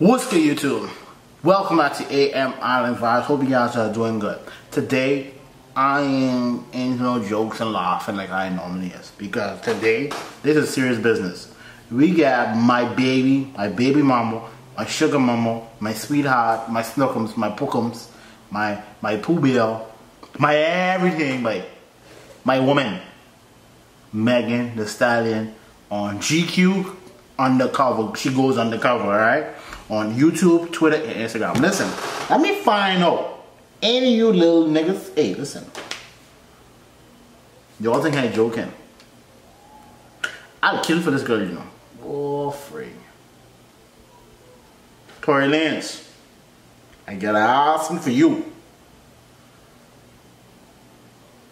What's good YouTube? Welcome back to AM Island Vibes. Hope you guys are doing good. Today, I am in no jokes and laughing like I normally is. Because today, this is serious business. We got my baby, my baby mama, my sugar mama, my sweetheart, my snookums, my pookums, my my poo bill, my everything, my, my woman, Megan Thee Stallion on GQ undercover. She goes undercover, alright? On YouTube, Twitter, and Instagram. Listen, let me find out. Any you little niggas, hey, listen. Y'all think I'm joking? I'd kill for this girl, you know. Oh, free. Tory Lanez, I got an awesome for you.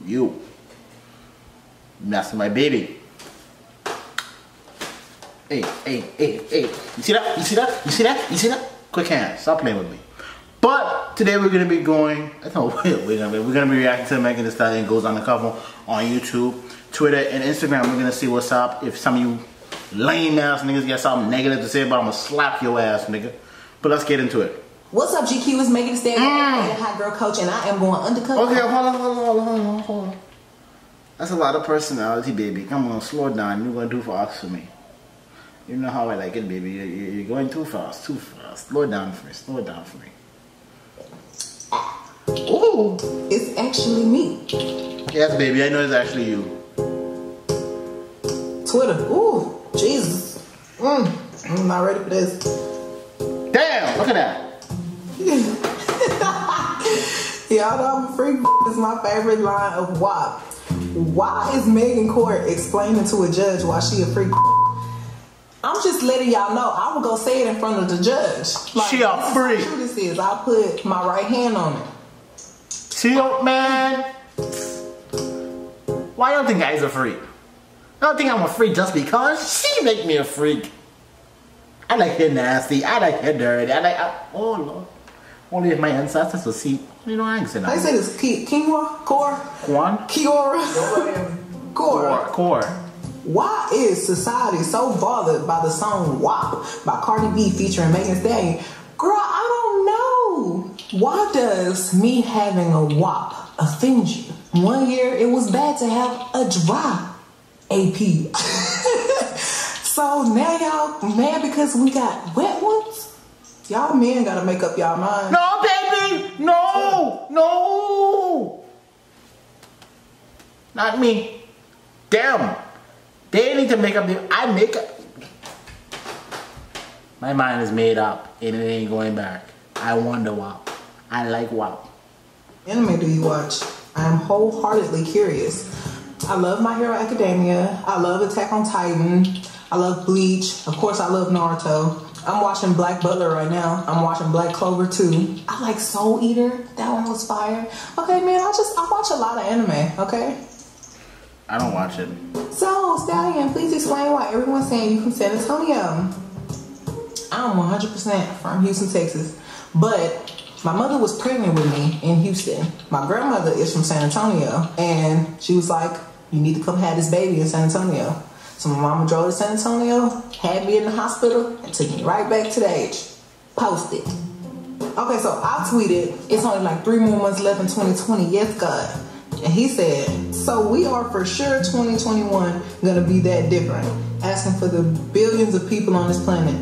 You. Messing my baby. Hey, hey, hey, hey. You see that? You see that? You see that? You see that? Quick hands. Stop playing with me. But today we're gonna be going. I know we're gonna be. We're gonna be reacting to Megan Thee Stallion goes on the cover on YouTube, Twitter, and Instagram. We're gonna see what's up. If some of you lame ass niggas got something negative to say about, I'm gonna slap your ass, nigga. But let's get into it. What's up, GQ? It's Megan Thee Stallion, mm. hot girl coach, and I am going undercover. Okay, hold on, hold on, hold on, hold on, hold on. That's a lot of personality, baby. Come on, slow down. You're gonna do for us for me. You know how I like it, baby. You're going too fast, too fast. Slow down for me. Slow down for me. Ooh, it's actually me. Yes, baby. I know it's actually you. Twitter. Ooh, Jesus. Mm, I'm not ready for this. Damn, look at that. Y'all know I'm a freak. Is my favorite line of WAP. Why is Megan Court explaining to a judge why she a freak? I'm just letting y'all know. I will go say it in front of the judge. Like, she a freak. How this is. I put my right hand on it. See, man. Why don't think guy's a freak? I don't think I'm a freak just because she make me a freak. I like her nasty. I like her dirty. I like. I, oh lord. Only if my ancestors will see. You know, I ain't saying that. I say this. Quinoa, core. Quan. Kiora. Core. Core. Why is society so bothered by the song WAP by Cardi B featuring Megan Thee Girl, I don't know. Why does me having a WAP offend you? One year it was bad to have a dry AP. so now y'all mad because we got wet ones? Y'all men gotta make up y'all mind. No, baby! No! No! Not me. Damn! They need to make up. I make up. My mind is made up and it ain't going back. I wonder WAP. I like WAP. Anime do you watch? I am wholeheartedly curious. I love My Hero Academia. I love Attack on Titan. I love Bleach. Of course, I love Naruto. I'm watching Black Butler right now. I'm watching Black Clover too. I like Soul Eater. That one was fire. Okay, man, I just I watch a lot of anime. Okay. I don't watch it. So, Stallion, please explain why everyone's saying you from San Antonio. I'm 100% from Houston, Texas, but my mother was pregnant with me in Houston. My grandmother is from San Antonio, and she was like, "You need to come have this baby in San Antonio." So my mama drove to San Antonio, had me in the hospital, and took me right back to the age. Posted. Okay, so I tweeted, "It's only like three more months left in 2020." Yes, God. And he said, so we are for sure 2021 gonna be that different. Asking for the billions of people on this planet.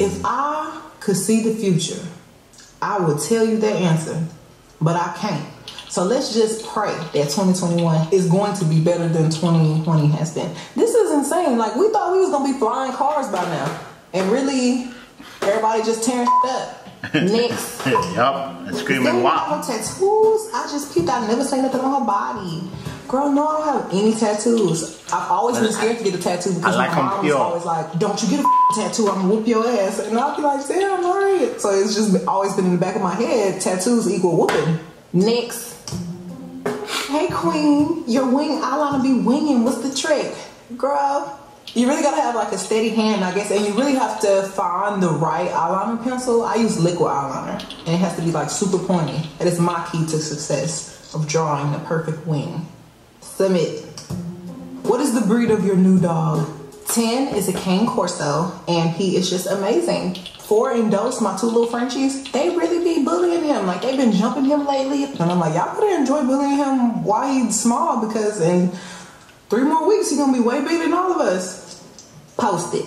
If I could see the future, I would tell you the answer, but I can't. So let's just pray that 2021 is going to be better than 2020 has been. This is insane. Like we thought we was gonna be flying cars by now. And really, everybody just tearing up. Next. yup. And screaming wow. tattoos. I just peeped. I never seen nothing on her body. Girl, no, I don't have any tattoos. I've always been scared to get a tattoo because like my mom was always like, "Don't you get a tattoo? I'm gonna whoop your ass." And I'll be like, "Damn, alright." So it's just always been in the back of my head. Tattoos equal whooping. Next. Hey, queen, your wing eyeliner be winging. What's the trick, girl? You really gotta have like a steady hand, I guess, and you really have to find the right eyeliner pencil. I use liquid eyeliner, and it has to be like super pointy. That is my key to success of drawing the perfect wing. Submit. What is the breed of your new dog? 10 is a Cane Corso, and he is just amazing. Four and Dose, my two little Frenchies, they really be bullying him. Like they've been jumping him lately. And I'm like, y'all better enjoy bullying him while he's small because in three more weeks he's gonna be way bigger than all of us. Post it.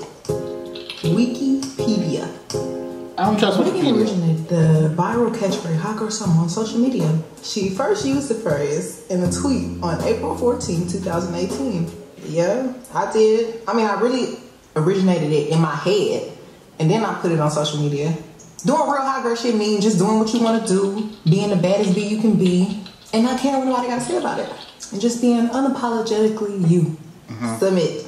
Wikipedia. I don't trust Megan Wikipedia. originated the viral catchphrase "Hot Girl Summer" on social media. She first used the phrase in a tweet on April 14, 2018. Yeah, I did. I mean, I really originated it in my head, and then I put it on social media. Doing real hot girl shit mean just doing what you want to do, being the baddest bee you can be, and not caring what nobody got to say about it, and just being unapologetically you. Mm-hmm. Submit.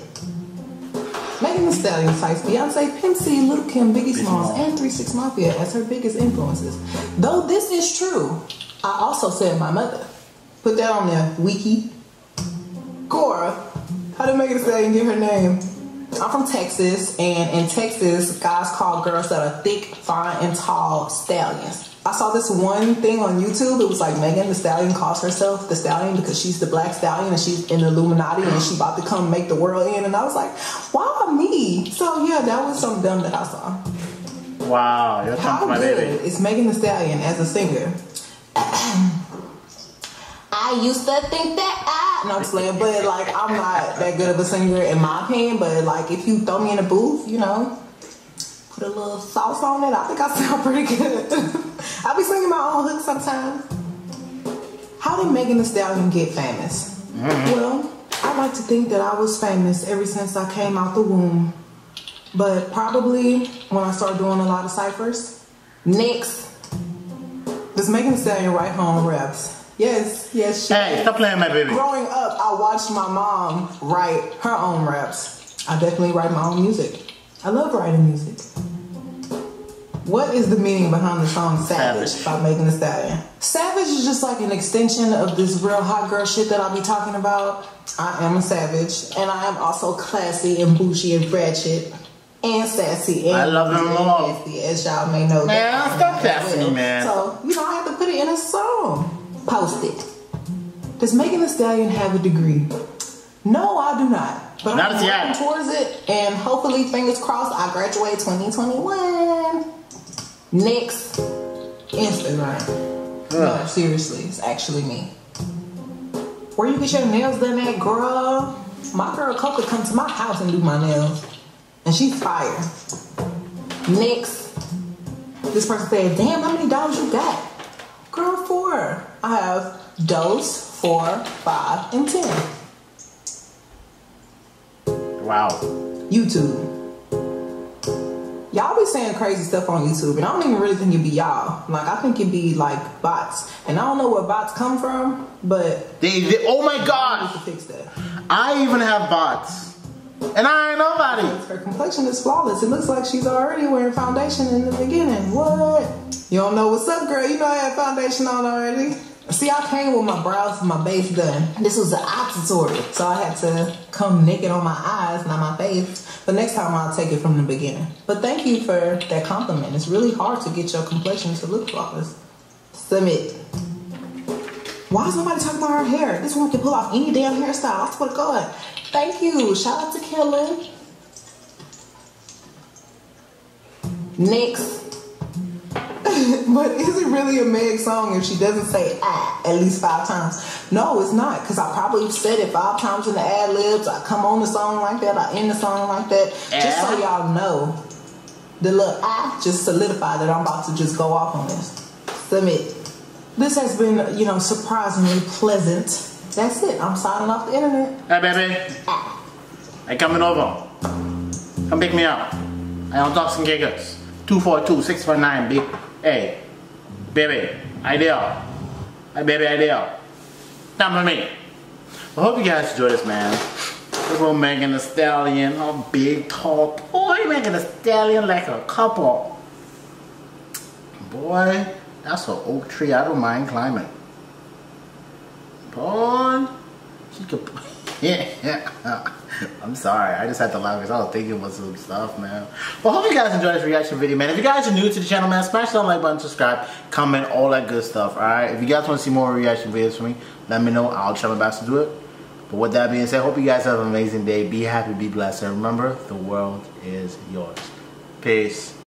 Megan Thee Stallion cites Beyonce, Pimp C, Lil' Kim, Biggie Smalls, and 3 6 Mafia as her biggest influences. Though this is true, I also said my mother. Put that on there, wiki. Quora, how did Megan Thee Stallion get her name? I'm from Texas, and in Texas, guys call girls that are thick, fine, and tall stallions. I saw this one thing on YouTube. It was like Megan Thee Stallion calls herself the Stallion because she's the Black Stallion and she's in the Illuminati and she's about to come make the world end. And I was like, why me? So yeah, that was something dumb that I saw. Wow, you're How talking my good baby. is Megan Thee Stallion as a singer? I used to think that I no I'm playing, but like I'm not that good of a singer in my opinion. But like if you throw me in a booth, you know, put a little sauce on it, I think I sound pretty good. I'll be singing my own hook sometimes. How did Megan Thee Stallion get famous? Mm-hmm. Well, I like to think that I was famous ever since I came out the womb. But probably when I started doing a lot of ciphers. Next, does Megan Thee Stallion write own raps? Yes, yes, she Hey, stop playing my baby. Growing up, I watched my mom write her own raps. I definitely write my own music. I love writing music. What is the meaning behind the song Savage, Savage. by Megan Thee Stallion? Savage is just like an extension of this real hot girl shit that I'll be talking about. I am a savage, and I am also classy and bougie and ratchet and sassy and I love them all. nasty, as y'all may know. Man, stop classy, as man. So you know, I have to put it in a song. Post it. Does Megan Thee Stallion have a degree? No, I do not. But Not I'm working towards it, and hopefully, fingers crossed, I graduate 2021. Next, Instagram. No, seriously, it's actually me. Where you get your nails done at, girl? My girl Coca come to my house and do my nails, and she's fire. Next, this person said, "Damn, how many dollars you got?" I have dose, four, five, and ten. Wow. YouTube. Y'all be saying crazy stuff on YouTube, and I don't even really think it be y'all. Like I think it be like bots, and I don't know where bots come from, but They, they, oh my god. can fix that. I even have bots. And I ain't nobody. Her complexion is flawless. It looks like she's already wearing foundation in the beginning. What? You don't know what's up, girl? You know I had foundation on already. See, I came with my brows and my base done. This was eye tutorial, so I had to come naked on my eyes, not my face. But next time I'll take it from the beginning. But thank you for that compliment. It's really hard to get your complexion to look flawless. Submit. Why is nobody talking about her hair? This woman can pull off any damn hairstyle. I swear to God. Thank you. Shout out to Kellen. Next. but is it really a Meg song if she doesn't say ah at least five times? No, it's not, because I probably said it five times in the ad libs. I come on the song like that, I end the song like that. Just so Ah. y'all know, the little ah just solidified that I'm about to just go off on this. Submit. This has been, you know, surprisingly pleasant. That's it. I'm signing off the internet. Hey baby. I coming over. Come pick me up. I on Talks and Giggles. 242-649 big Hey. Baby. Idea. Hey baby idea. Come for me. I hope you guys enjoy this man. Little Megan Thee Stallion, a big tall boy Megan Thee Stallion like a couple. Boy, that's an oak tree I don't mind climbing. Boy, she could. Yeah, I'm sorry. I just had to laugh because I was thinking about some stuff, man. Well, hope you guys enjoyed this reaction video, man. If you guys are new to the channel, man, smash that like button, subscribe, comment, all that good stuff. All right. If you guys want to see more reaction videos from me, let me know. I'll try my best to do it. But with that being said, hope you guys have an amazing day. Be happy, be blessed, and remember, the world is yours. Peace.